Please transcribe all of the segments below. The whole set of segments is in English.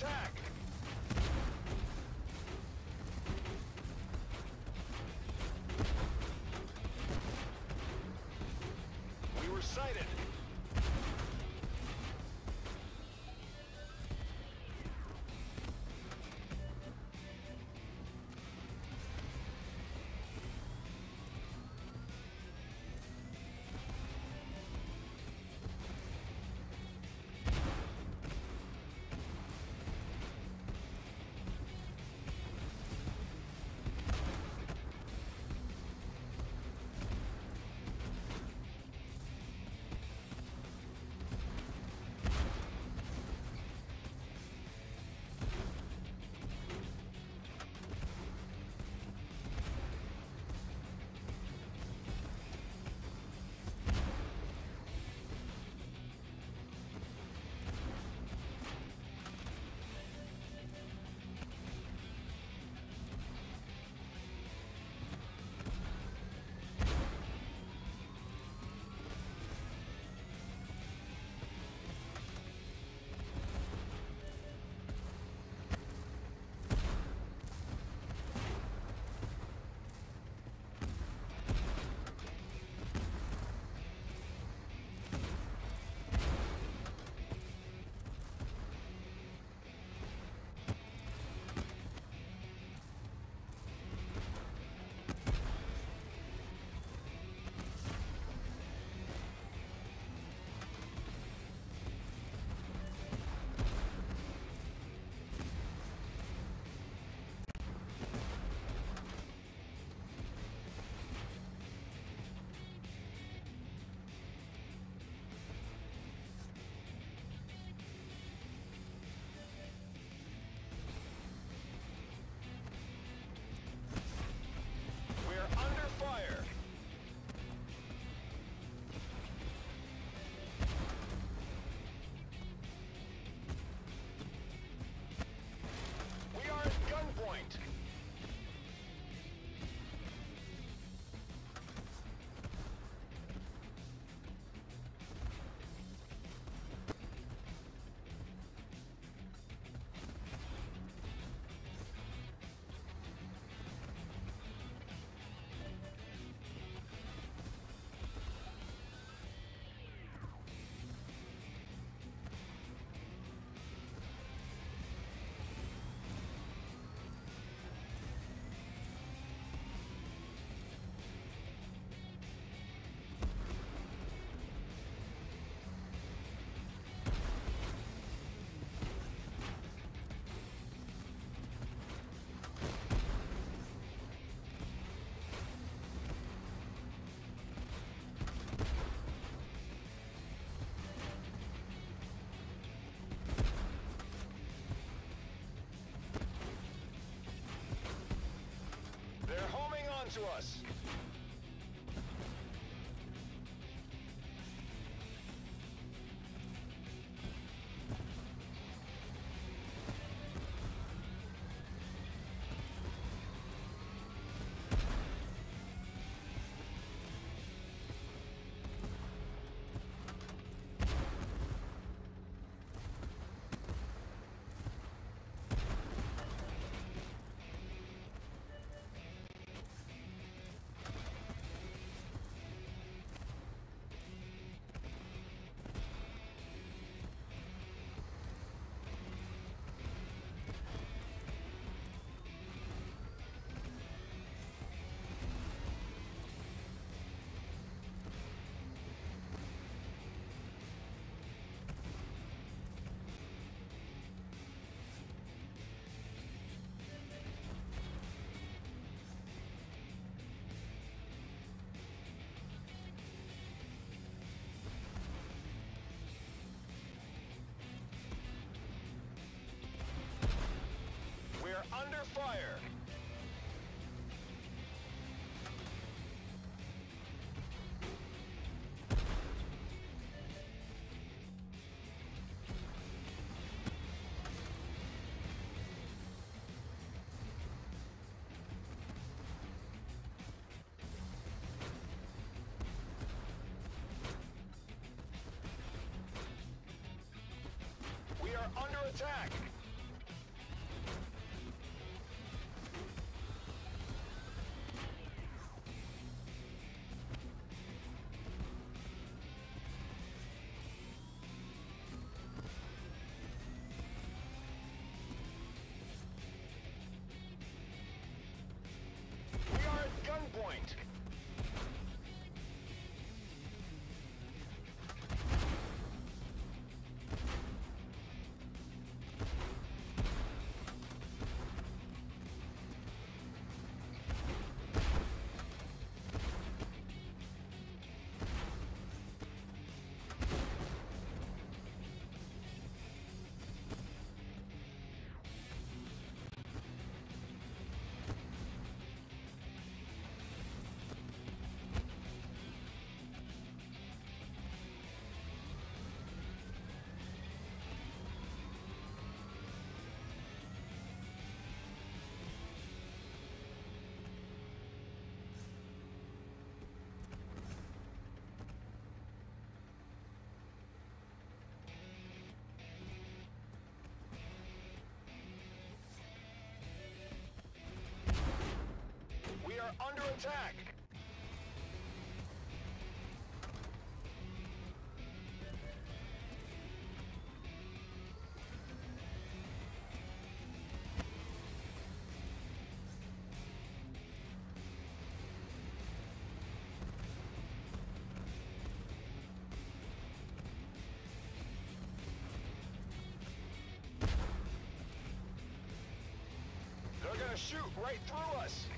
attack! Onto us! Fire! We are under attack! Attack! They're gonna shoot right through us!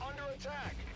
under attack.